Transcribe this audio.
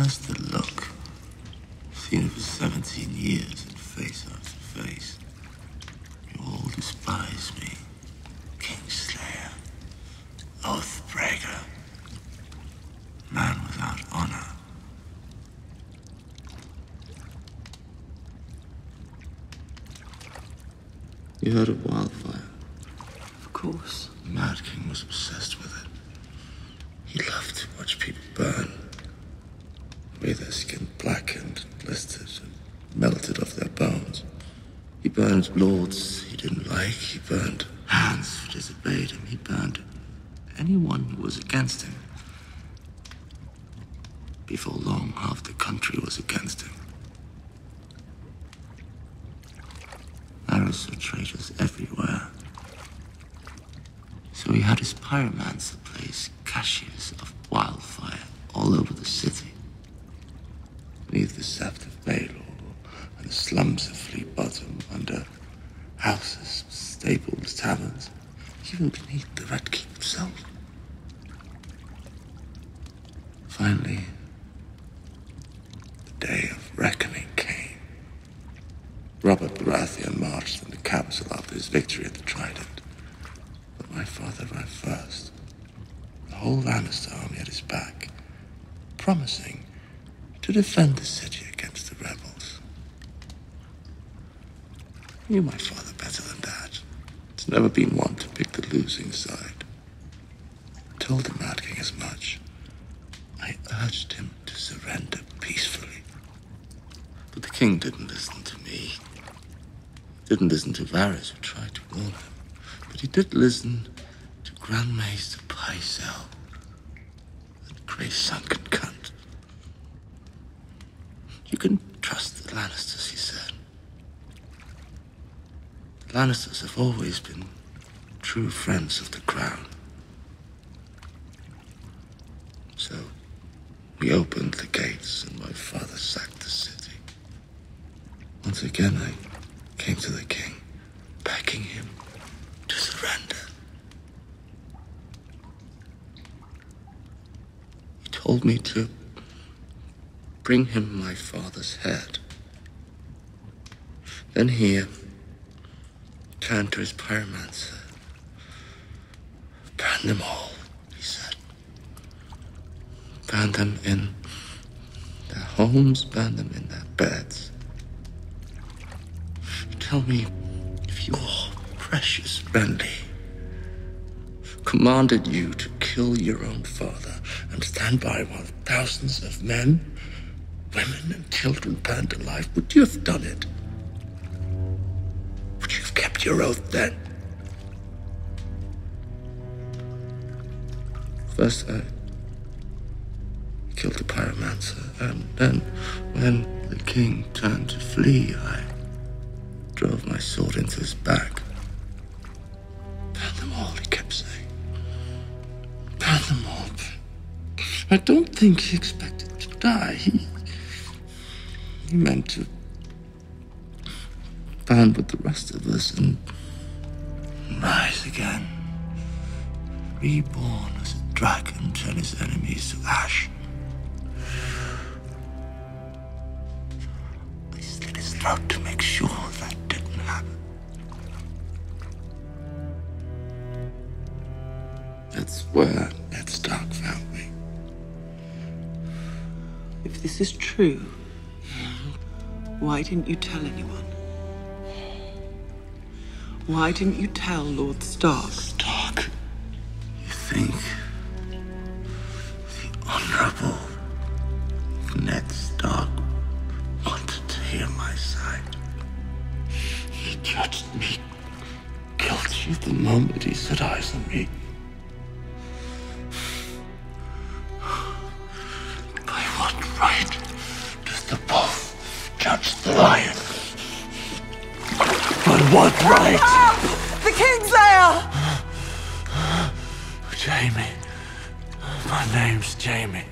How's the look? Seen it for 17 years and face after face. You all despise me. Kingslayer. Oathbreaker. Man without honor. You heard of wildfire? Of course. The Mad King was obsessed with it. He loved to watch people burn. Their skin blackened, and blistered, and melted off their bones. He burned lords he didn't like. He burned hands who disobeyed him. He burned anyone who was against him. Before long, half the country was against him. Aerys saw traitors everywhere. So he had his pyromancer place caches of wildfire all over the city. The of Baelor and the slums of Flea Bottom, under houses, stables, taverns, even beneath the Red Keep itself. Finally, the day of reckoning came. Robert Baratheon marched in the capital after his victory at the Trident. But my father arrived first. The whole Lannister army at his back, promising to defend the city against the rebels. Knew my father better than that. He's never been one to pick the losing side. I told the Mad King as much. I urged him to surrender peacefully. But the king didn't listen to me. Didn't listen to Varys, who tried to warn him. But he did listen to Grand Maester Pycelle. That grey sunken cunt. You can trust the Lannisters, he Lannisters have always been true friends of the crown. So we opened the gates and my father sacked the city. Once again, I came to the king, begging him to surrender. He told me to bring him my father's head. Then he uh, to his pyromancer. Burn them all, he said. Burn them in their homes, burn them in their beds. Tell me if your precious Renly commanded you to kill your own father and stand by while thousands of men, women, and children burned alive, would you have done it? Would you have kept your oath then? First, uh, I killed the pyromancer, and then, when the king turned to flee, I drove my sword into his back. Burn them all, he kept saying. Burn them all. I don't think he expected to die. He, he meant to burn with the rest of us and rise again. Reborn as a dragon, turn his enemies to ash. I slit his throat to make sure that didn't happen. That's where Ned Stark found me. If this is true, why didn't you tell anyone? Why didn't you tell Lord Stark? Stark? You think the Honorable Ned Stark wanted to hear my side? He judged me guilty the moment he set eyes on me. What right? Up! The king's Kingslayer! Jaime. My name's Jaime.